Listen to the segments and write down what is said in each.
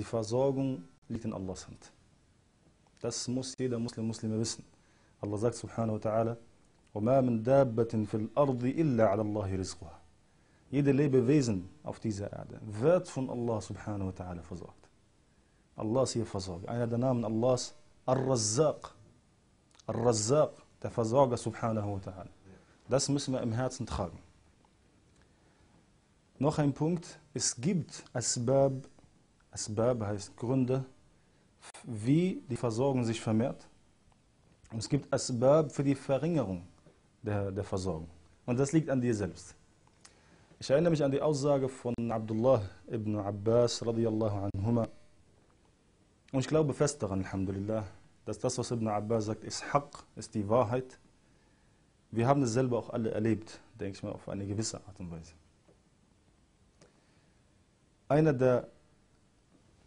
die Versorgung liegt in Allahs Hand. Das muss jeder Muslim, Muslime wissen. Allah sagt subhanahu wa ta'ala, وَمَا مِن دَابَّةٍ فِي الْأَرْضِ إِلَّا عَلَى اللَّهِ رِزْقُهَا Jede Lebewesen auf dieser Erde wird von Allah subhanahu wa ta'ala versorgt. Allah ist hier versorgt. Einer der Namen Allahs, Ar-Razzaq. Ar-Razzaq, der Versorger subhanahu wa ta'ala. Das müssen wir im Herzen tragen. Noch ein Punkt, es gibt Asbab, Asbab heißt Gründe, wie die Versorgung sich vermehrt. Und es gibt Asbab für die Verringerung der, der Versorgung. Und das liegt an dir selbst. Ich erinnere mich an die Aussage von Abdullah ibn Abbas radiyallahu anhuma. Und ich glaube fest daran, Alhamdulillah, dass das, was Ibn Abbas sagt, ist Haqq, ist die Wahrheit. Wir haben es selber auch alle erlebt, denke ich mal, auf eine gewisse Art und Weise. Einer der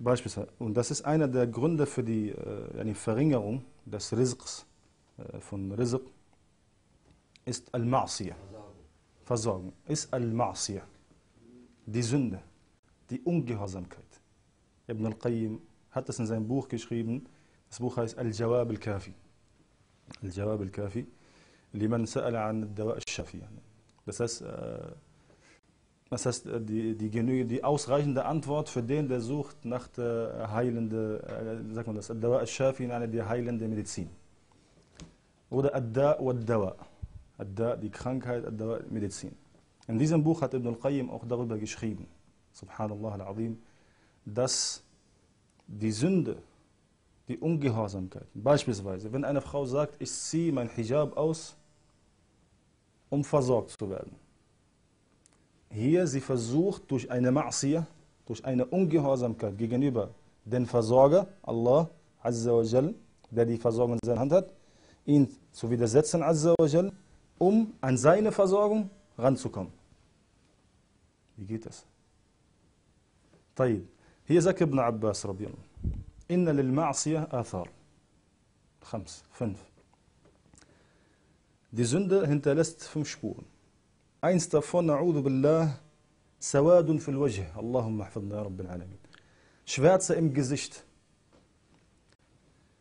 Beispielsweise, und das ist einer der Gründe für die, äh, die Verringerung des Rizqs, äh, von Rizq, ist Al-Ma'siyah. Versorgung. Ist Al-Ma'siyah. Die Sünde, die Ungehorsamkeit. Ibn al-Qayyim hat das in seinem Buch geschrieben. Das Buch heißt Al-Jawab al-Kafi. Al-Jawab al-Kafi. Liman sa'ala an al-Dawa al-Shafi. Das heißt, äh, das heißt, die, die, die, ausreichende Antwort für den, der sucht nach der heilenden, äh, sagt man das, Ad-Dawa al-Shafi, die heilende Medizin. Oder Ad-Da wa Ad-Dawa. Ad-Da, die Krankheit, Ad-Dawa, Medizin. In diesem Buch hat Ibn al-Qayyim auch darüber geschrieben, subhanallah al-Azim, dass die Sünde, die Ungehorsamkeit, beispielsweise, wenn eine Frau sagt, ich ziehe mein Hijab aus, um versorgt zu werden. Hier sie versucht durch eine Ma'siyah, durch eine Ungehorsamkeit gegenüber dem Versorger, Allah Azza wa Jal, der die Versorgung in seiner Hand hat, ihn zu widersetzen, Azza wa Jal, um an seine Versorgung ranzukommen. Wie geht das? طيب هي sagt ابن عباس رضي الله إن للمعصية آثار خمس fünf Die Sünde hinterlässt fünf Spuren. Eins davon, na'udhu billah, sawadun fil wajh. Allahumma hafidna ya Rabbil Alamin. Schwärze im Gesicht.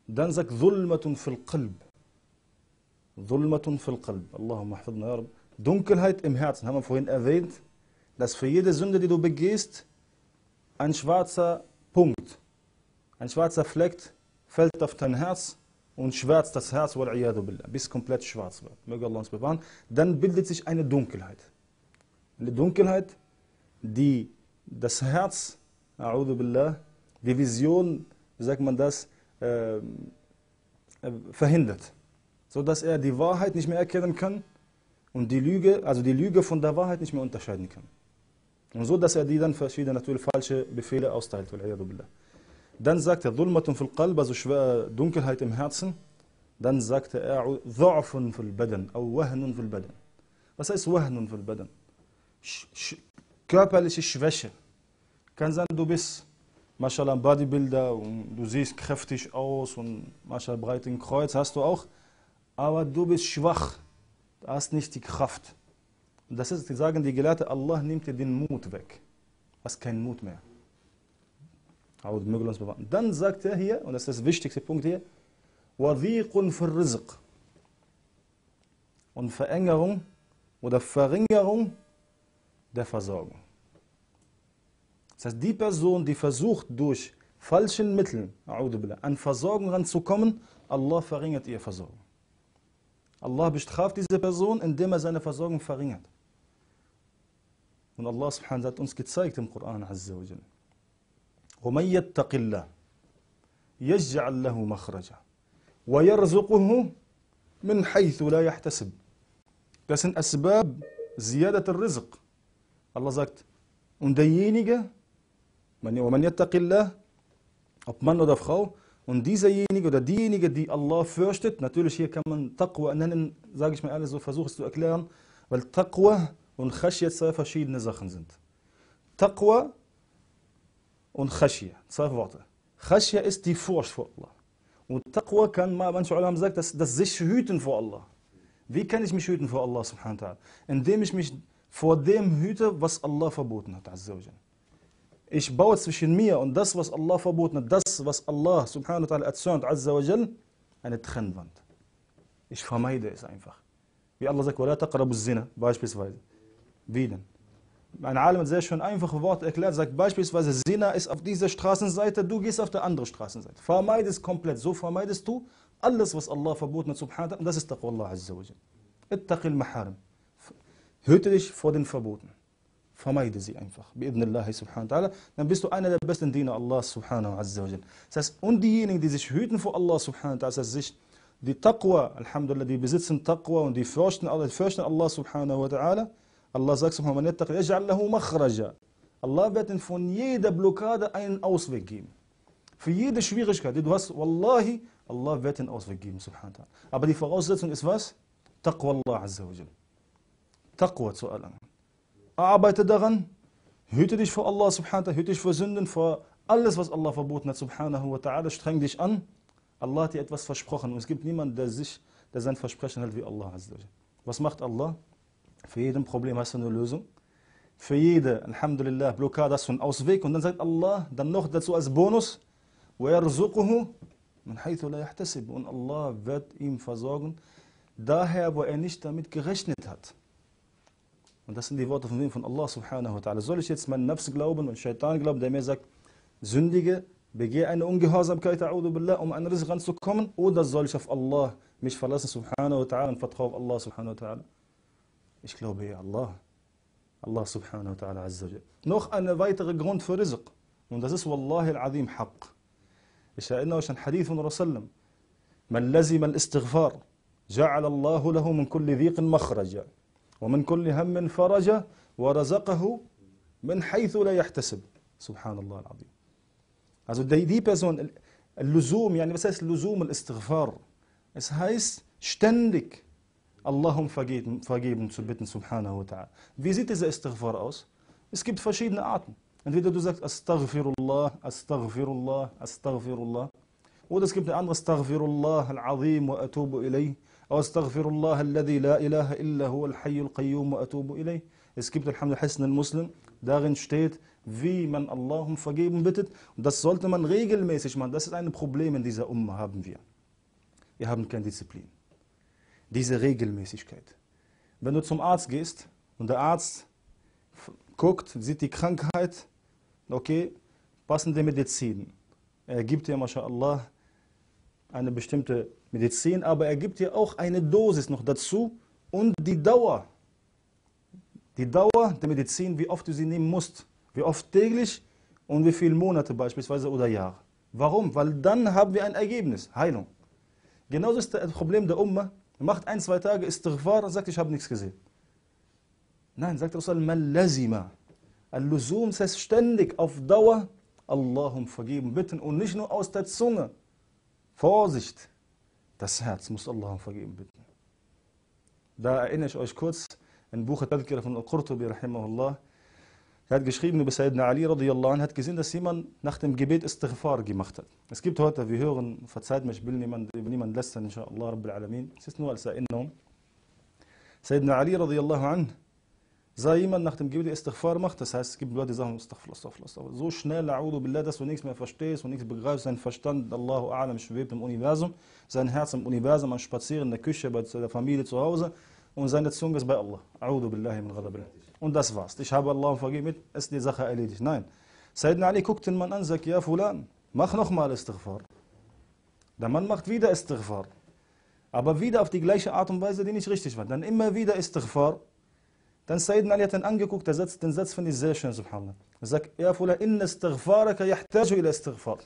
Dann sagt Dhulmatun fil qalb. Dhulmatun fil qalb. Allahumma hafidna ya Rabb. Dunkelheit im Herzen, haben wir vorhin erwähnt, dass für jede Sünde, die du begehst, ein schwarzer Punkt, ein schwarzer Fleck fällt auf dein Herz und schwärzt das Herz, billah, bis komplett schwarz wird. Möge Allah uns bewahren. Dann bildet sich eine Dunkelheit. Eine Dunkelheit, die das Herz, billah, die Vision, wie sagt man das, äh, verhindert. Sodass er die Wahrheit nicht mehr erkennen kann und die Lüge, also die Lüge von der Wahrheit nicht mehr unterscheiden kann. Und so, dass er die dann verschiedene natürlich falsche Befehle austeilt. Billah. Dann sagt er, Dhulmatun fil Qalb, also Dunkelheit im Herzen. Dann sagte er, Dha'fun fil Badan, au Wahnun fil Badan. Was heißt Wahnun fil Badan? Körperliche Schwäche. Kann sein, du bist, mashallah, Bodybuilder und du siehst kräftig aus und mashallah, breiten Kreuz hast du auch. Aber du bist schwach. Du hast nicht die Kraft. Und das ist, sagen die Gelehrten, Allah nimmt dir den Mut weg. Du hast keinen Mut mehr. Dann sagt er hier, und das ist der wichtigste Punkt hier, وَذِيقٌ für Rizq. Und Verengerung oder Verringerung der Versorgung. Das heißt, die Person, die versucht durch falschen Mitteln an Versorgung ranzukommen, Allah verringert ihre Versorgung. Allah bestraft diese Person, indem er seine Versorgung verringert. Und Allah subhanahu hat uns gezeigt im Koran Azza wa Jalla. ومن يتق الله يجعل له مخرجا ويرزقه من حيث لا يحتسب. بس ان أسباب زيادة الرزق. الله زكت ونديينيك ومن يتق الله أطمن دفخو وندي زيينيك ودا دينيك دي الله فرشتت نتولش هي كمان تقوى. أنن أنا ما ألزو فزوخ ستو أكلان. والتقوى ونخشية سيفا شيد نزخن زنت. تقوى und Khashia. Zwei Worte. Khashia ist die Furcht vor Allah. Und Taqwa kann, manche Ulama sagen, das, das sich hüten vor Allah. Wie kann ich mich hüten vor Allah subhanahu wa ta'ala? Indem ich mich vor dem hüte, was Allah verboten hat. ich baue zwischen mir und das, was Allah verboten hat, das, was Allah subhanahu wa ta'ala erzürnt, azza wa jal, eine Trennwand. Ich vermeide es einfach. Wie Allah sagt, وَلَا تَقْرَبُ الزِّنَا, beispielsweise. Wie denn? Ein Alim hat sehr schön einfache Worte erklärt, sagt beispielsweise, Zina ist auf dieser Straßenseite, du gehst auf der anderen Straßenseite. Vermeide es komplett. So vermeidest du alles, was Allah verboten hat, subhanahu und das ist Taqwa Allah azza wa Ittaqil maharim. Hüte dich vor den Verboten. Vermeide sie einfach. Bi'idnillahi subhanahu wa ta'ala. Dann bist du einer der besten Diener Allah subhanahu wa Das heißt, und diejenigen, die sich hüten vor Allah subhanahu wa das heißt, sich die Taqwa, Alhamdulillah, die besitzen Taqwa und die fürchten, fürchten Allah subhanahu wa ta'ala, Allah sagt wa ta'ala, Allah wird ihnen von jeder Blockade einen Ausweg geben. Für jede Schwierigkeit, die du hast, Wallahi, Allah wird einen Ausweg geben, subhanahu. Aber die Voraussetzung ist was? Taqwa Allah azza wa Taqwa zu erlangen. Arbeite daran, hüte dich vor Allah subhanahu hüte dich vor Sünden, vor alles, was Allah verboten hat, subhanahu wa ta'ala, streng dich an. Allah hat dir etwas versprochen und es gibt niemanden, der sich, der sein Versprechen hält wie Allah azza wa Was macht Allah? Für jedem Problem hast du eine Lösung. Für jede, Alhamdulillah, Blockade hast du einen Ausweg. Und dann sagt Allah, dann noch dazu als Bonus, وَيَرْزُقُهُ مِنْ حَيْثُ لَا يَحْتَسِبُ Und Allah wird ihm versorgen, daher, wo er nicht damit gerechnet hat. Und das sind die Worte von wem? Von Allah subhanahu wa ta'ala. Soll ich jetzt meinen Nafs glauben und Shaitan glauben, der mir sagt, sündige, begehe eine Ungehorsamkeit, billah, um an Rizq ranzukommen? Oder soll ich auf Allah mich verlassen, subhanahu wa ta'ala, und vertraue auf Allah subhanahu wa ta'ala? Ich glaube ja Allah. Allah subhanahu wa ta'ala azza wa Noch ein weiterer Grund für Rizq. Und das ist Wallahi al-Azim Haqq. Ich erinnere euch an Hadith von Rasulullah. من لزم الاستغفار جعل الله له من كل ضيق مخرجا ومن كل هم فرجا ورزقه من حيث لا يحتسب سبحان الله العظيم Also die, die Person, Lusum, yani was heißt Lusum al-Istighfar? Es heißt ständig Allah um Vergebung, Vergebung zu bitten, subhanahu wa ta'ala. Wie sieht dieser Istighfar aus? Es gibt verschiedene Arten. Entweder du sagst Astaghfirullah, Astaghfirullah, Astaghfirullah. Oder es gibt eine andere Astaghfirullah al-Azim wa atubu ilayh. Oder Astaghfirullah alladhi la ilaha illa huwa al-Hayyul Qayyum wa atubu ilayh. Es gibt Alhamdulillah al-Muslim. Darin steht, wie man Allah um Vergebung bittet. Und das sollte man regelmäßig machen. Das ist ein Problem in dieser Umma, haben wir. Wir haben keine Disziplin diese Regelmäßigkeit. Wenn du zum Arzt gehst und der Arzt guckt, sieht die Krankheit, okay, passende Medizin. Er gibt dir, mashallah, eine bestimmte Medizin, aber er gibt dir auch eine Dosis noch dazu und die Dauer. Die Dauer der Medizin, wie oft du sie nehmen musst, wie oft täglich und wie viele Monate beispielsweise oder Jahre. Warum? Weil dann haben wir ein Ergebnis, Heilung. Genauso ist das Problem der Umma, macht ein, zwei Tage Istighfar und sagt, ich habe nichts gesehen. Nein, sagt Rasul, man lazima. Al-Luzum das heißt ständig auf Dauer Allahum vergeben, bitten und nicht nur aus der Zunge. Vorsicht, das Herz muss Allahum vergeben, bitten. Da erinnere ich euch kurz ein Buch Tadkira von Al-Qurtubi, rahimahullah. Er hat geschrieben über Sayyidina Ali radiyallahu anh, hat gesehen, dass jemand nach dem Gebet Istighfar gemacht hat. Es gibt heute, wir hören, verzeiht mich, ich will niemand, niemand lästern, inshallah, Rabbil Alamin. Es ist nur als Erinnerung. Sayyidina Ali radiyallahu anh sah jemand nach dem Gebet Istighfar macht, das heißt, es gibt Leute, die sagen, Astaghfirullah, Astaghfirullah, so schnell, a'udhu billah, dass du nichts mehr verstehst und nichts begreifst, sein Verstand, Allahu A'lam, schwebt im Universum, sein Herz im Universum, man spaziert in der Küche, bei der Familie zu Hause und seine Zunge ist bei Allah. A'udhu billahi min ghadabillah und das war's. Ich habe Allah vergeben, ist die Sache erledigt. Nein. Sayyidina Ali guckt den Mann an, sagt, ja Fulan, mach nochmal Istighfar. Der Mann macht wieder Istighfar. Aber wieder auf die gleiche Art und Weise, die nicht richtig war. Dann immer wieder Istighfar. Dann Sayyidina Ali hat ihn angeguckt, der Satz, den Satz finde ich sehr schön, subhanallah. Er sagt, ja Fulan, inna istighfaraka yahtaju ila istighfar.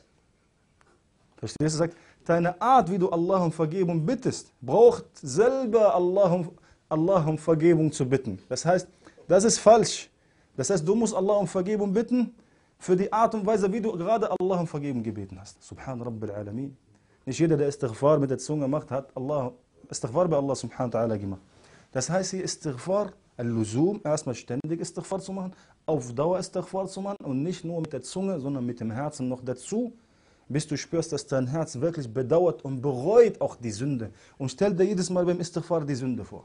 Verstehst du? Er sagt, deine Art, wie du Allah um Vergebung bittest, braucht selber Allah um, Allah um Vergebung zu bitten. Das heißt, das ist falsch. Das heißt, du musst Allah um Vergebung bitten für die Art und Weise, wie du gerade Allah um Vergebung gebeten hast. Subhan Rabbil Alamin. Nicht jeder, der Istighfar mit der Zunge macht, hat Allah, Istighfar bei Allah subhanahu wa ta'ala gemacht. Das heißt hier Istighfar, Al-Luzum, erstmal ständig Istighfar zu machen, auf Dauer Istighfar zu machen und nicht nur mit der Zunge, sondern mit dem Herzen noch dazu, bis du spürst, dass dein Herz wirklich bedauert und bereut auch die Sünde. Und stell dir jedes Mal beim Istighfar die Sünde vor,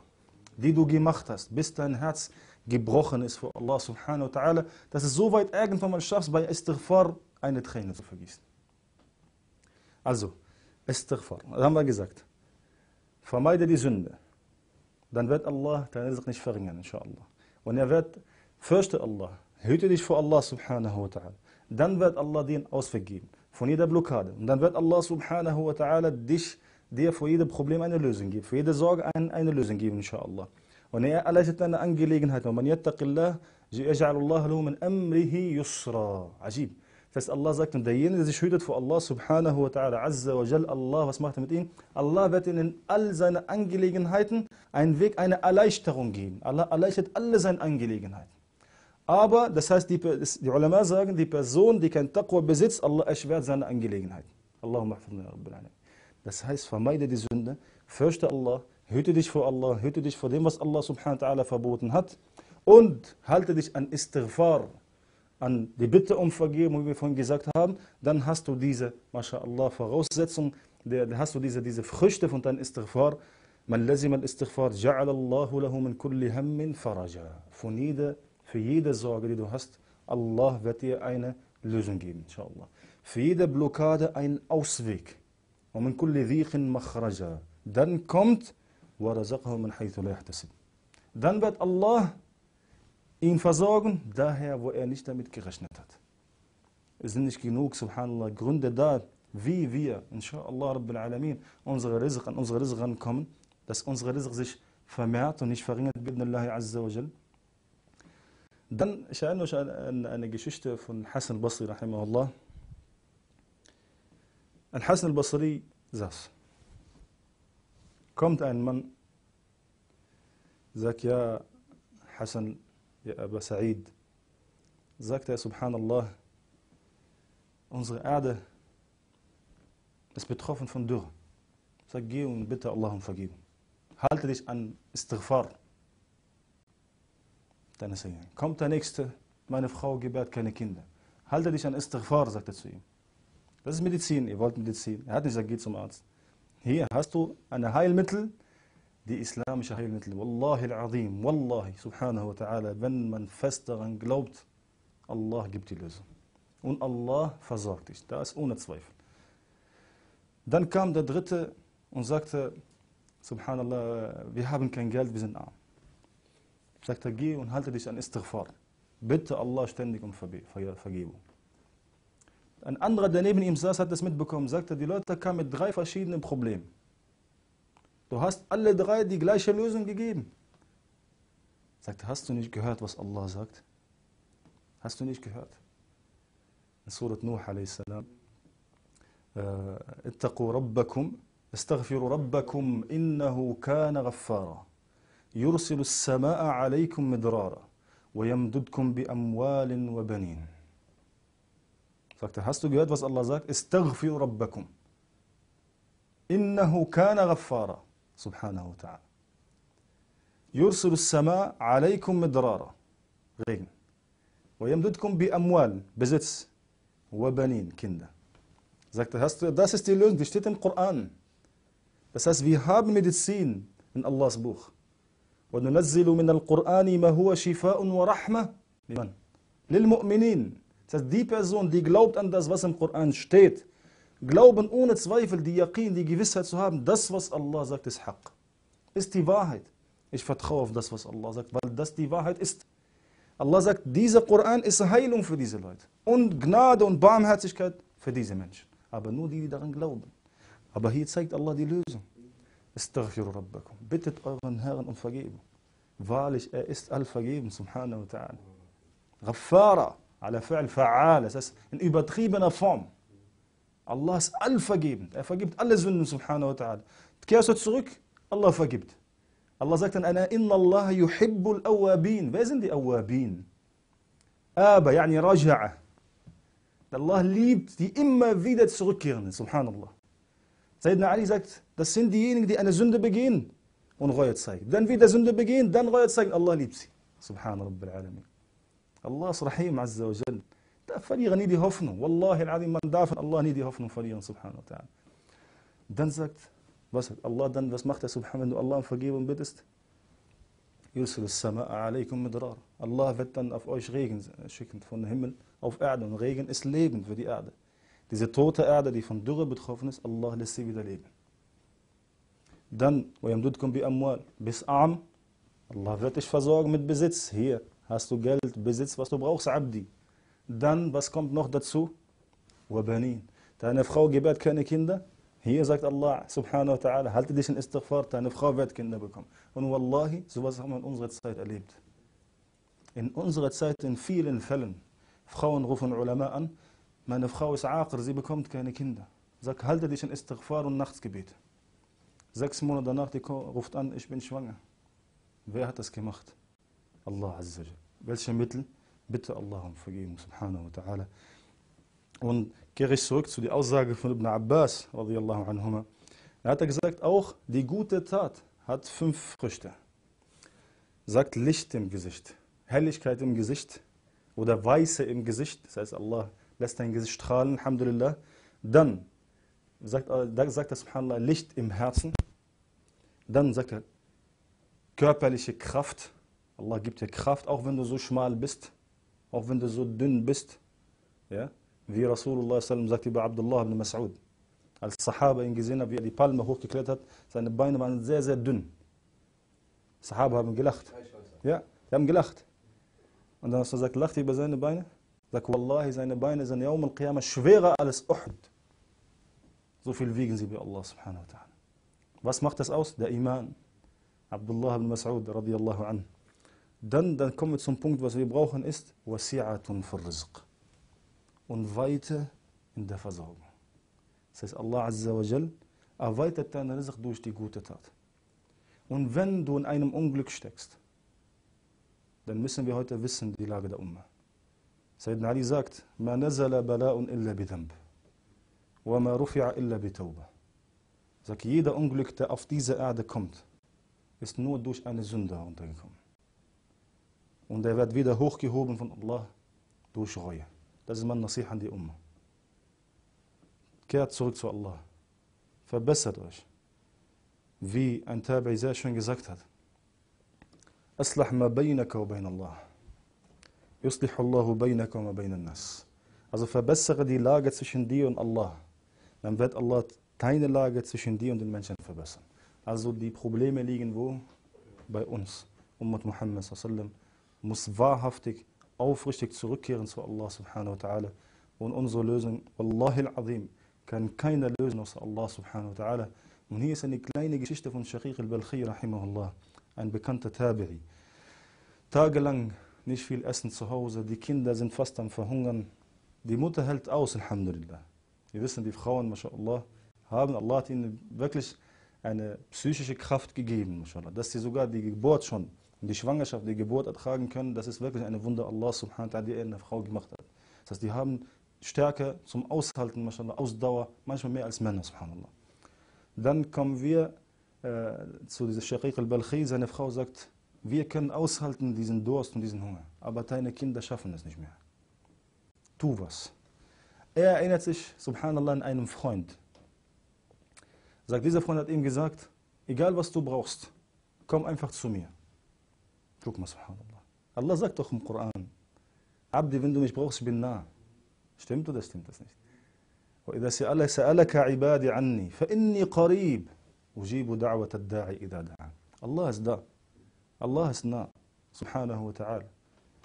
die du gemacht hast, bis dein Herz gebrochen ist vor Allah subhanahu wa ta'ala, dass es so weit irgendwann mal schaffst, bei Istighfar eine Träne zu vergießen. Also, Istighfar, das haben wir gesagt. Vermeide die Sünde. Dann wird Allah dein Rizq nicht verringern, inshallah. Und er wird, fürchte Allah, hüte dich vor Allah subhanahu wa ta'ala. Dann wird Allah dir einen Ausweg geben von jeder Blockade. Und dann wird Allah subhanahu wa ta'ala dich, dir vor jedem Problem eine Lösung geben, für jede Sorge eine, eine Lösung geben, inshallah. Und er erleichtert deine Angelegenheit. Und man yattaqillah, yaj'alullah lahu min amrihi yusra. Ajib. Das heißt, Allah sagt, und derjenige, der sich hütet vor Allah subhanahu wa ta'ala, azza wa jal, Allah, was macht er mit ihm? Allah wird ihnen in all seine Angelegenheiten einen Weg, eine Erleichterung geben. Allah erleichtert alle seine Angelegenheiten. Aber, das heißt, die, die Ulama sagen, die Person, die kein Taqwa besitzt, Allah erschwert seine Angelegenheiten. Allahumma Das heißt, vermeide die Sünde, fürchte Allah, hüte dich vor Allah, hüte dich vor dem, was Allah subhanahu wa ta'ala verboten hat und halte dich an Istighfar, an die Bitte um Vergebung, wie wir vorhin gesagt haben, dann hast du diese, mashallah, Voraussetzung, dann hast du diese, diese Früchte von deinem Istighfar. Man lazim al-Istighfar, ja'alallahu lahu min kulli hammin faraja. Von jeder, für jede Sorge, die du hast, Allah wird dir eine Lösung geben, inshallah. Für jede Blockade einen Ausweg. Und min kulli dhiqin makhraja. Dann kommt, warazaqahu min haythu la yahtasib. Dann wird Allah ihn versorgen, daher, wo er nicht damit gerechnet hat. Es sind nicht genug, subhanallah, Gründe da, wie wir, inshallah, Rabbil Alamin, unsere Rizq, an unsere Rizq rankommen, dass unsere Rizq sich vermehrt und nicht verringert, bidnillahi azza wa jal. Dann, ich erinnere mich an eine Geschichte von Hassan al-Basri, rahimahullah. An Hassan al-Basri saß. Kommt ein Mann, sagt, ja, Hassan, ja, Aba Sa'id, sagt er, subhanallah, unsere Erde ist betroffen von Dürre. Sag, geh und bitte Allah um Vergebung. Halte dich an Istighfar. Dann ist kommt der Nächste, meine Frau gebärt keine Kinder. Halte dich an Istighfar, sagt er zu ihm. Das ist Medizin, ihr wollt Medizin. Er hat nicht gesagt, geh zum Arzt. Hier hast du ein Heilmittel, die islamische Heilmittel. Wallahi al-Azim, Wallahi, subhanahu wa ta'ala, wenn man fest daran glaubt, Allah gibt die Lösung. Und Allah versorgt dich. Das ist ohne Zweifel. Dann kam der Dritte und sagte, subhanallah, wir haben kein Geld, wir sind arm. Sagte, geh und halte dich an Istighfar. Bitte Allah ständig um Vergebung. Ein anderer, der neben ihm saß, hat das mitbekommen, sagte, die Leute kamen mit drei verschiedenen Problemen. Du hast alle drei die gleiche Lösung gegeben. Sagte, hast du nicht gehört, was Allah sagt? Hast du nicht gehört? In Surat Nuh a.s. اتقوا ربكم استغفروا ربكم إنه كان غفارا يرسل السماء عليكم مدرارا ويمددكم بأموال وبنين Sagte, hast du gehört, was Allah sagt? Istaghfiru rabbakum. Innahu kana ghaffara. Subhanahu wa ta'ala. Yursilu sama alaykum midrara. Regen. ويمددكم بأموال, Besitz. وبنين, Kinder. Sagte, hast du, das ist die Lösung, die steht im Koran. Das heißt, wir haben Medizin in Allahs Buch. وننزل من القرآن ما هو شفاء ورحمة لمن؟ للمؤمنين Das heißt, die Person, die glaubt an das, was im Koran steht, glauben ohne Zweifel, die Yaqin, die Gewissheit zu haben, das, was Allah sagt, ist Haqq. Ist die Wahrheit. Ich vertraue auf das, was Allah sagt, weil das die Wahrheit ist. Allah sagt, dieser Koran ist Heilung für diese Leute. Und Gnade und Barmherzigkeit für diese Menschen. Aber nur die, die daran glauben. Aber hier zeigt Allah die Lösung. Astaghfiru Rabbakum. Bittet euren Herrn um Vergebung. Wahrlich, er ist allvergeben, subhanahu wa ta'ala. Ghaffara. على فعل فعال, das heißt in übertriebener Form. Allah ist allvergebend. Er vergibt alle Sünden, subhanahu wa ta'ala. Kehrst du zurück, Allah vergibt. Allah sagt dann, Inna Allah yuhibbul awabin. Wer sind die Awabin? Aber, yani raja'a. Allah liebt die immer wieder zurückkehrenden, subhanallah. Sayyidina Ali sagt, das sind diejenigen, die eine Sünde begehen und Reue zeigen. Dann wieder Sünde begehen, dann Reue zeigen, Allah liebt sie. Subhanallah. الله رحيم عز وجل. فريغ نيدي هفنو والله العظيم من دافن الله نيدي هفنو فريغ سبحانه وتعالى. دن زكت بس الله دن بس مخت سبحانه وتعالى الله فقيب بدست. يرسل السماء عليكم مدرار الله فتن أف أوش غيغن شكن فون هيمل أوف أعدن غيغن إس ليبن في دي اعدة ديزي توتا اعدة دي فون دوغة بتخوفنس الله لسي بدا ليبن. دن ويمددكم بأموال بس عم الله فتش فزوغ مت بزيتس هي. hast du Geld, Besitz, was du brauchst, Abdi. Dann, was kommt noch dazu? Wabanin. Deine Frau gebärt keine Kinder. Hier sagt Allah subhanahu wa ta'ala, halte dich in Istighfar, deine Frau wird Kinder bekommen. Und wallahi, sowas haben wir in unserer Zeit erlebt. In unserer Zeit in vielen Fällen. Frauen rufen Ulama an, meine Frau ist Aqr, sie bekommt keine Kinder. Sag, halte dich in Istighfar und Nachtsgebet. Sechs Monate danach, die ruft an, ich bin schwanger. Wer hat das gemacht? Allah Azza welche Mittel? Bitte Allah um Vergebung, subhanahu wa ta'ala. Und kehre ich zurück zu der Aussage von Ibn Abbas, radiallahu anhuma. Er hat gesagt, auch die gute Tat hat fünf Früchte. Sagt Licht im Gesicht, Helligkeit im Gesicht oder Weiße im Gesicht. Das heißt, Allah lässt dein Gesicht strahlen, Alhamdulillah. Dann sagt, sagt er, subhanallah, Licht im Herzen. Dann sagt er, körperliche Kraft. Allah gibt dir Kraft, auch wenn du so schmal bist, auch wenn du so dünn bist. Ja? Wie Rasulullah sagt über Abdullah ibn Mas'ud. Als Sahaba ihn gesehen hat, wie er die Palme hochgeklettert hat, seine Beine waren sehr, sehr dünn. Sahaba haben gelacht. Ja, die haben gelacht. Und dann hast du gesagt, lacht über seine Beine? Sag, Wallahi, seine Beine sind Yawm al-Qiyamah schwerer als Uhud. So viel wiegen sie bei Allah subhanahu wa ta'ala. Was macht das aus? Der Iman. Abdullah ibn Mas'ud radiallahu an. Dann, dann kommen wir zum Punkt, was wir brauchen, ist wasi'atun für Rizq. Und Weite in der Versorgung. Das heißt, Allah Azza wa Jal erweitert deinen Rizq durch die gute Tat. Und wenn du in einem Unglück steckst, dann müssen wir heute wissen, die Lage der Umma. Sayyidina Ali sagt, nazala bala'un illa bidhanb. Wa ma rufi'a illa bitawbah. Sagt, jeder Unglück, der auf diese Erde kommt, ist nur durch eine Sünde heruntergekommen. Und er wird wieder hochgehoben von Allah durch Reue. Das ist mein Nasih an die Umma. Kehrt zurück zu Allah. Verbessert euch. Wie ein Tabi sehr schön gesagt hat. أصلح ما بينك وبين الله يصلح الله بينك وما بين الناس Also verbessere die Lage zwischen dir und Allah. Dann wird Allah deine Lage zwischen dir und den Menschen verbessern. Also die Probleme liegen wo? Bei uns. Ummat Muhammad sallam muss wahrhaftig, aufrichtig zurückkehren zu Allah subhanahu wa ta'ala. Und unsere Lösung, Wallahi al-Azim, kann keiner lösen außer Allah subhanahu wa ta'ala. Und hier ist eine kleine Geschichte von Shaqiq al-Balkhi rahimahullah, ein bekannter Tabi'i. Tagelang nicht viel Essen zu Hause, die Kinder sind fast am Verhungern. Die Mutter hält aus, Alhamdulillah. Wir wissen, die Frauen, mashallah, haben, Allah ihnen wirklich eine psychische Kraft gegeben, mashallah, dass sie sogar die Geburt schon, die Schwangerschaft, die Geburt ertragen können, das ist wirklich eine Wunder Allah subhanahu wa ta'ala, die er in der Frau gemacht hat. Das heißt, die haben Stärke zum Aushalten, mashallah, Ausdauer, manchmal mehr als Männer, subhanallah. Dann kommen wir äh, zu dieser Shaqiq al-Balkhi, seine Frau sagt, wir können aushalten diesen Durst und diesen Hunger, aber deine Kinder schaffen es nicht mehr. Tu was. Er erinnert sich, subhanallah, an einen Freund. Sagt, dieser Freund hat ihm gesagt, egal was du brauchst, komm einfach zu mir. Guck mal, subhanallah. Allah sagt doch im Koran, Abdi, wenn du mich brauchst, ich bin nah. Stimmt? وإذا سألك عبادي عني فإني قريب أجيب دعوة الداعي إذا da. Allah ist nah. Subhanahu wa ta'ala.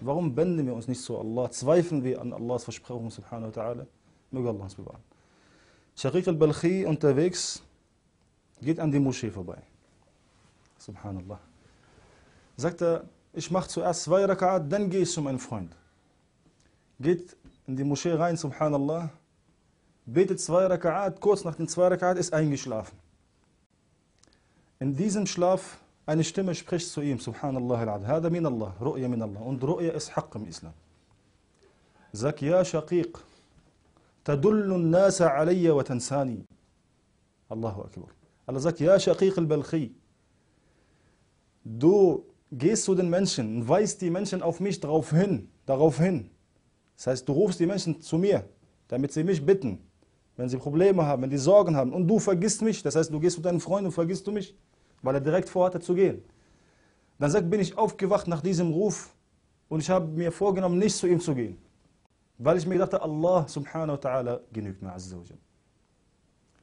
Warum wenden wir uns nicht zu Allah? Zweifeln wir an Allahs Versprechung, subhanahu wa ta'ala? Möge Allah uns bewahren. Shaqiq al-Balkhi unterwegs geht an die Moschee vorbei. Subhanallah. Sagt er, ich mache zuerst zwei Raka'at, dann gehe ich zu meinem Freund. Geht in die Moschee rein, subhanallah, betet zwei Raka'at, kurz nach den zwei Raka'at ist eingeschlafen. In diesem Schlaf, eine Stimme spricht zu ihm, subhanallah al-Adha, hada min Allah, Ru'ya min Allah. Und Ru'ya ist Haqq im Islam. Sag, ja Shaqiq, تدل الناس علي وتنساني الله أكبر Allah sagt, ja Shaqiq al-Balkhi, du gehst zu den Menschen und weist die Menschen auf mich darauf hin, darauf hin. Das heißt, du rufst die Menschen zu mir, damit sie mich bitten, wenn sie Probleme haben, wenn die Sorgen haben und du vergisst mich, das heißt, du gehst zu deinen Freunden und vergisst du mich, weil er direkt vorhatte zu gehen. Dann sagt, bin ich aufgewacht nach diesem Ruf und ich habe mir vorgenommen, nicht zu ihm zu gehen. Weil ich mir dachte, Allah subhanahu wa ta'ala genügt mir azza wa jal.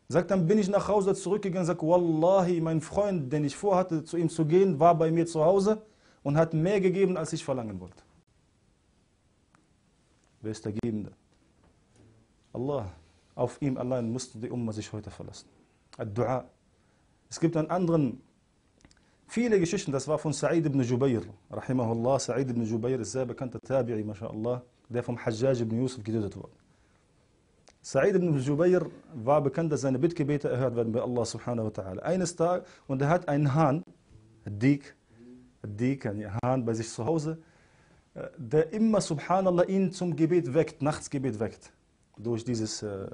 Sagt, dann bin ich nach Hause zurückgegangen sagt, Wallahi, mein Freund, den ich vorhatte, zu ihm zu gehen, war bei mir zu Hause und hat mehr gegeben, als ich verlangen wollte. Wer ist der Gebende? Allah. Auf ihm allein musste die Umma sich heute verlassen. Ad-Dua. Es gibt einen anderen, viele Geschichten, das war von Sa'id ibn Jubayr, rahimahullah. Sa'id ibn Jubayr ist sehr bekannter Tabi'i, mashallah, der vom Hajjaj ibn Yusuf getötet wurde. Sa'id ibn Jubayr war bekannt, dass seine Bittgebete erhört werden bei Allah subhanahu wa ta'ala. Eines Tages, und er hat einen Hahn, Dik, Dik, ein Hahn bei sich zu Hause, der immer subhanallah ihn zum Gebet weckt, Nachtsgebet weckt. Durch dieses äh,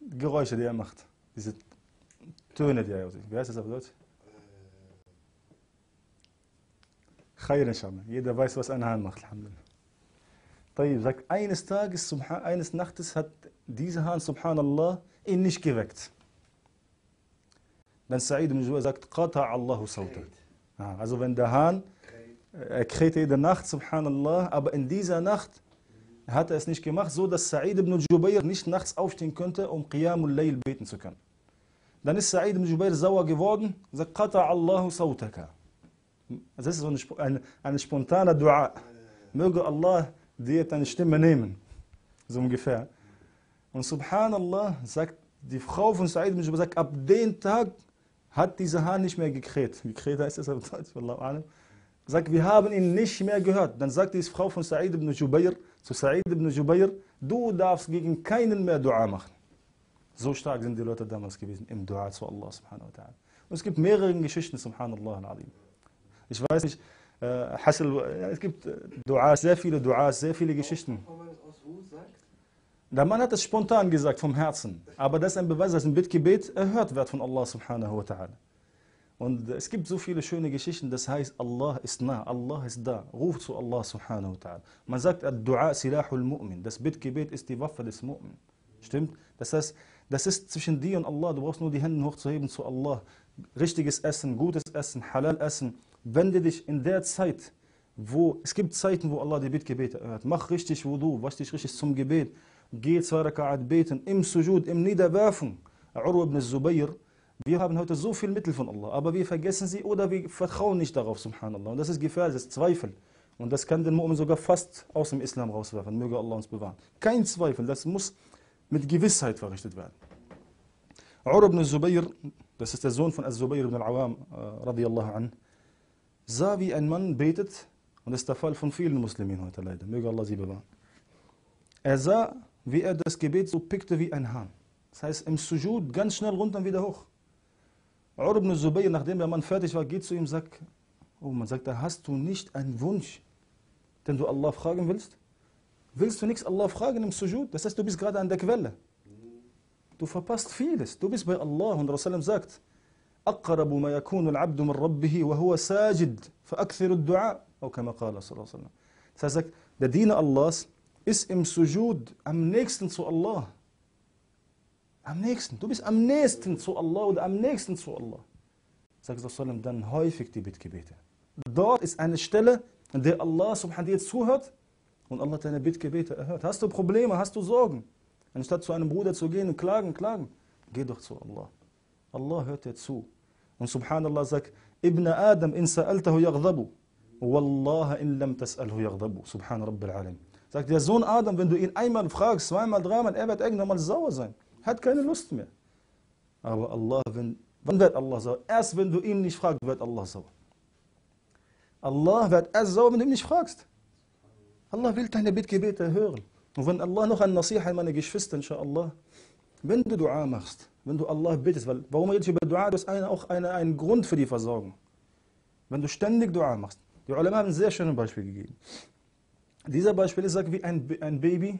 Geräusche, die er macht. Diese Töne, die er Wie heißt das auf Deutsch? Khair inshallah. Jeder weiß, was ein Hahn macht, alhamdulillah. طيب, sagt, eines Tages, eines Nachtes hat dieser Hahn, subhanallah, ihn nicht geweckt. Dann Sa'id ibn Juwa sagt, Qata Allahu sawta. Also wenn der Hahn, er krähte jede Nacht, subhanallah, aber in dieser Nacht hat er es nicht gemacht, so dass Sa'id ibn Jubayr nicht nachts aufstehen könnte, um Qiyamul Layl beten zu können. Dann ist Sa'id ibn Jubayr sauer geworden und sagt, Qata Allahu sawtaka. Das ist so eine, eine, eine spontane Dua. Möge Allah dir deine Stimme nehmen. So ungefähr. Und subhanallah, sagt die Frau von Sa'id ibn Jubayr, sagt, ab dem Tag hat dieser Hahn nicht mehr gekräht. Gekräht heißt das auf Deutsch, Wallahu Sagt, wir haben ihn nicht mehr gehört. Dann sagt die Frau von Sa'id ibn Jubayr zu Sa'id ibn Jubayr, du darfst gegen keinen mehr Dua machen. So stark sind die Leute damals gewesen im Dua zu Allah subhanahu wa ta'ala. Und es gibt mehrere Geschichten, subhanallah. Ich weiß nicht, äh, Hassel, ja, es gibt äh, Duas, sehr viele Duas, sehr viele Geschichten. Der Mann hat es spontan gesagt, vom Herzen. Aber das ist ein Beweis, dass ein Bittgebet erhört wird von Allah subhanahu wa ta'ala. Und es gibt so viele schöne Geschichten, das heißt, Allah ist nah, Allah ist da. Ruf zu Allah subhanahu wa ta'ala. Man sagt, Dua silahul mu'min. Das Bittgebet ist die Waffe des Mu'min. Stimmt? Das heißt, das ist zwischen dir und Allah. Du brauchst nur die Hände hochzuheben zu Allah. Richtiges Essen, gutes Essen, halal Essen. Wende dich in der Zeit, wo, es gibt Zeiten, wo Allah die Bittgebete erhört. Mach richtig Wudu, wasch dich richtig zum Gebet. Geh zwei Raka'at beten, im Sujud, im Niederwerfen. Urwa ibn Zubayr, wir haben heute so viel Mittel von Allah, aber wir vergessen sie oder wir vertrauen nicht darauf, subhanallah. Und das ist gefährlich, das ist Zweifel. Und das kann den Mu'min sogar fast aus dem Islam rauswerfen. Möge Allah uns bewahren. Kein Zweifel, das muss mit Gewissheit verrichtet werden. Urwa ibn Zubayr, das ist der Sohn von Az-Zubayr ibn al-Awam, radiyallahu anh, sah, wie ein Mann betet, und das ist der Fall von vielen Muslimen heute leider. Möge Allah sie bewahren. Er sah, wie er das Gebet so pickte wie ein Hahn. Das heißt, im Sujud ganz schnell runter und wieder hoch. Ur ibn Zubayr, nachdem der Mann fertig war, geht zu ihm und sagt, oh, man sagt, da hast du nicht einen Wunsch, den du Allah fragen willst? Willst du nichts Allah fragen im Sujud? Das heißt, du bist gerade an der Quelle. Du verpasst vieles. Du bist bei Allah und Rasulullah sagt, أقرب ما يكون العبد من ربه وهو ساجد فأكثر الدعاء أو كما قال صلى الله عليه وسلم. سأسك دين الله اسم سجود أم نيكسن سو الله؟ أم نيكسن تو بس أم نيكسن سو الله ود أم نيكسن سو الله. سأسك صلى الله عليه وسلم دان هاي فيك تبيت كبيتة. دار إس أنا شتلة دي الله سبحانه وتعالى سوهت ون الله تانا بيت كبيتة. أهات هستو بخبليما هستو زوغن أنا شتلت سو أنا برودة سو جين وكلاغن كلاغن. جي دوخت سو الله. الله هات يتسوه Und subhanallah sagt, Ibn Adam in sa'altahu yaghdabu. Wallah in lam tas'alhu yaghdabu. Subhan Rabbil Alam. Sagt der Sohn Adam, wenn du ihn einmal fragst, zweimal, dreimal, er wird irgendwann mal sauer sein. Hat keine Lust mehr. Aber Allah, wenn, wann wird Allah sauer? Erst wenn du ihn nicht fragst, wird Allah sauer. Allah wird erst sauer, wenn du ihn nicht fragst. Allah will deine Bittgebete hören. Und wenn Allah noch ein Nasiha meine Geschwister, inshallah, wenn du Dua machst, wenn du Allah bittest, weil warum rede ich über Dua? Das ist eine, auch eine, ein Grund für die Versorgung. Wenn du ständig Dua machst. Die Ulama haben ein sehr schönes Beispiel gegeben. Dieser Beispiel ist wie ein, ein Baby,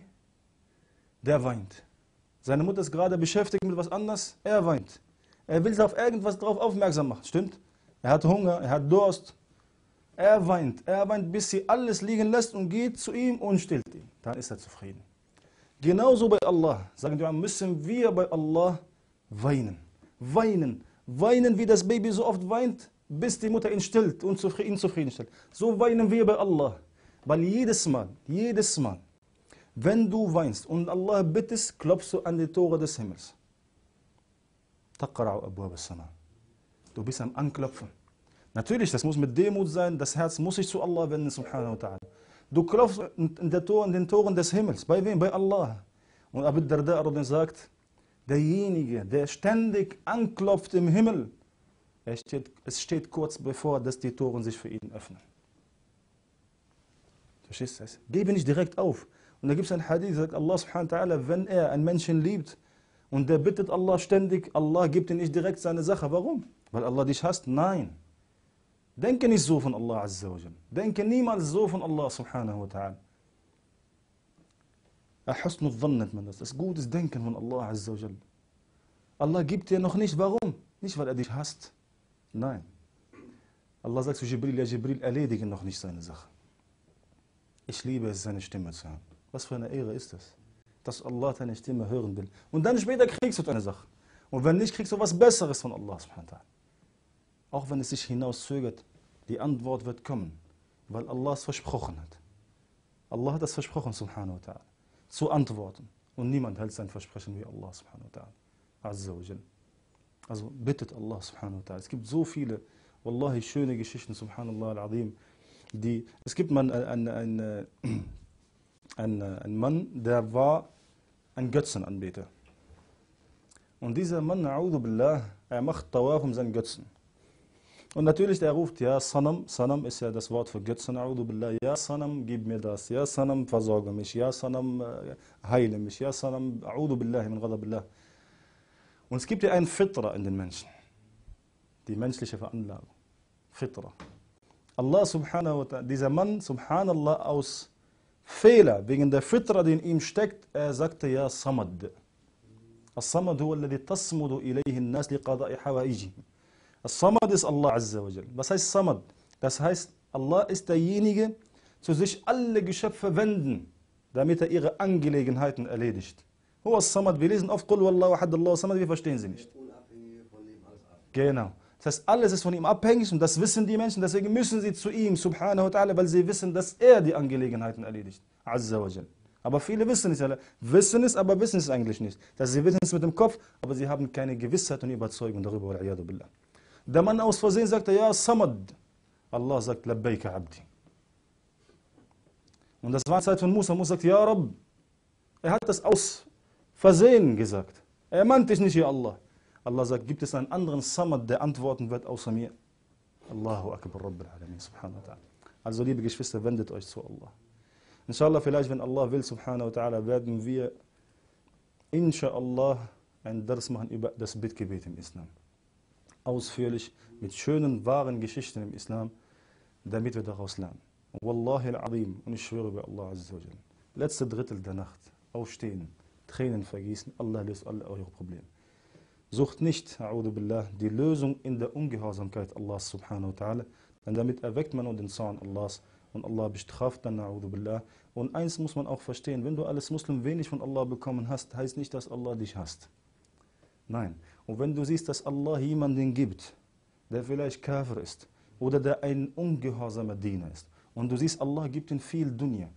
der weint. Seine Mutter ist gerade beschäftigt mit was anderes, er weint. Er will auf irgendwas darauf aufmerksam machen, stimmt? Er hat Hunger, er hat Durst. Er weint, er weint, bis sie alles liegen lässt und geht zu ihm und stillt ihn. Dann ist er zufrieden. Genauso bei Allah, sagen wir, müssen wir bei Allah weinen. Weinen. Weinen, wie das Baby so oft weint, bis die Mutter ihn stillt und ihn zufriedenstellt. So weinen wir bei Allah. Weil jedes Mal, jedes Mal, wenn du weinst und Allah bittest, klopfst du an die Tore des Himmels. Du bist am Anklopfen. Natürlich, das muss mit Demut sein, das Herz muss sich zu Allah wenden, subhanahu wa ta'ala. Du klopfst in den Toren des Himmels. Bei wem? Bei Allah. Und Abu Darda sagt, derjenige, der ständig anklopft im Himmel, steht, es steht kurz bevor, dass die Toren sich für ihn öffnen. Verstehst du das? Gebe nicht direkt auf. Und da gibt es ein Hadith, sagt Allah subhanahu wa ta'ala, wenn er einen Menschen liebt und der bittet Allah ständig, Allah gibt ihm nicht direkt seine Sache. Warum? Weil Allah dich hasst? Nein. Denke nicht so von Allah Azza wa Denke niemals so von Allah subhanahu wa ta'ala. Husnul Dhann nennt man das. Das gutes Denken von Allah Azza wa Allah gibt dir noch nicht. Warum? Nicht, weil er dich hasst. Nein. Allah sagt zu Jibril, ja Jibril, erledige noch nicht seine Sache. Ich liebe es, seine Stimme zu hören. Was für eine Ehre ist das? Dass Allah deine Stimme hören will. Und dann später kriegst du deine Sache. Und wenn nicht, kriegst du was Besseres von Allah. Auch wenn es sich hinauszögert, die Antwort wird kommen, weil Allah es versprochen hat. Allah hat es versprochen, subhanahu wa ta'ala, zu antworten. Und niemand hält sein Versprechen wie Allah, subhanahu wa ta'ala. Also bittet Allah, subhanahu wa ta'ala. Es gibt so viele, wallahi, schöne Geschichten, subhanallah al-azim. Die, es gibt man einen ein, ein, ein Mann, der war ein Götzenanbeter. Und dieser Mann, billah, er macht Tawaf um seinen Götzen. Und natürlich, der ruft, ja, Sanam, Sanam ist ja das Wort für Götzen, billah, ja, Sanam, gib mir das, ja, Sanam, versorge mich, ja, Sanam, äh, heile mich, ja, Sanam, billah, min billah. Und es gibt ja einen Fitra in den Menschen, die menschliche Veranlagung, Fitra. Allah subhanahu wa ta'ala, dieser Mann, subhanallah, aus Fehler, wegen der Fitra, die in ihm steckt, er sagte, ja, Samad. الصمد هو الذي تصمد إليه الناس لقضاء حوائجهم Samad ist Allah Azza wa Jal. Was heißt Samad? Das heißt, Allah ist derjenige, zu sich alle Geschöpfe wenden, damit er ihre Angelegenheiten erledigt. Huwa Samad, wir lesen oft Qul Samad, wir verstehen sie nicht. Genau. Das heißt, alles ist von ihm abhängig und das wissen die Menschen, deswegen müssen sie zu ihm, subhanahu wa ta'ala, weil sie wissen, dass er die Angelegenheiten erledigt. Azza wa Jal. Aber viele wissen es, wissen es, aber wissen es eigentlich nicht. Dass sie wissen es mit dem Kopf, aber sie haben keine Gewissheit und Überzeugung darüber. Billah. Der Mann aus Versehen sagte, ja, Samad. Allah sagt, Labbaika Abdi. Und das war Zeit von Musa. Musa sagt, ja, Rabb. Er hat das aus Versehen gesagt. Er meint dich nicht, ja Allah. Allah sagt, gibt es einen anderen Samad, der antworten wird außer mir? Allahu Akbar Rabbil Alamin, subhanahu wa ta'ala. Also, liebe Geschwister, wendet euch zu Allah. Inshallah, vielleicht, wenn Allah will, subhanahu wa ta'ala, werden wir, inshallah, ein Dars machen über das Bittgebet im Islam ausführlich mit schönen, wahren Geschichten im Islam, damit wir daraus lernen. Wallahi al-Azim, und ich schwöre bei Allah Azza wa letzte Drittel der Nacht, aufstehen, Tränen vergießen, Allah löst alle eure Probleme. Sucht nicht, billah, die Lösung in der Ungehorsamkeit Allahs subhanahu wa ta'ala, denn damit erweckt man den Zorn Allahs und Allah bestraft dann, billah. Und eins muss man auch verstehen, wenn du als Muslim wenig von Allah bekommen hast, heißt nicht, dass Allah dich hasst. Nein. Und wenn du siehst, dass Allah jemanden gibt, der vielleicht Kafir ist oder der ein ungehorsamer Diener ist, und du siehst, Allah gibt ihm viel Dunya,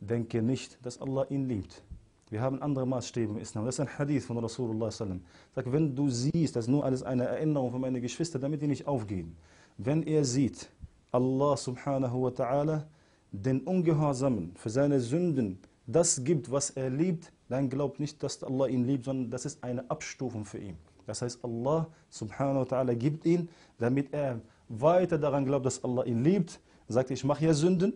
denke nicht, dass Allah ihn liebt. Wir haben andere Maßstäbe im Islam. Das ist ein Hadith von Rasulullah sallam. Sag, wenn du siehst, das ist nur alles eine Erinnerung von meinen Geschwistern, damit die nicht aufgehen. Wenn er sieht, Allah subhanahu wa ta'ala den Ungehorsamen für seine Sünden das gibt, was er liebt, dann glaubt nicht, dass Allah ihn liebt, sondern das ist eine Abstufung für ihn. Das heißt, Allah subhanahu wa ta'ala gibt ihn, damit er weiter daran glaubt, dass Allah ihn liebt. Er sagt, ich mache ja Sünden.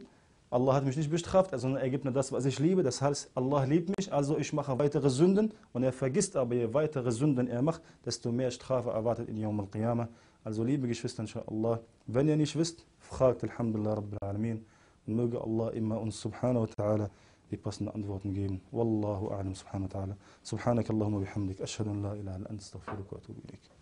Allah hat mich nicht bestraft, sondern er gibt mir das, was ich liebe. Das heißt, Allah liebt mich, also ich mache weitere Sünden. Und er vergisst aber, je weitere Sünden er macht, desto mehr Strafe erwartet in Yawm al-Qiyamah. Also liebe Geschwister, inshallah, wenn ihr nicht wisst, fragt Alhamdulillah Rabbil Alamin. Und möge Allah immer uns subhanahu wa ta'ala die passenden Antworten geben. Wallahu a'lam subhanahu wa ta'ala. Subhanak Allahumma bihamdik. Ashhadu an la ilaha illa anta astaghfiruka wa atubu ilayk.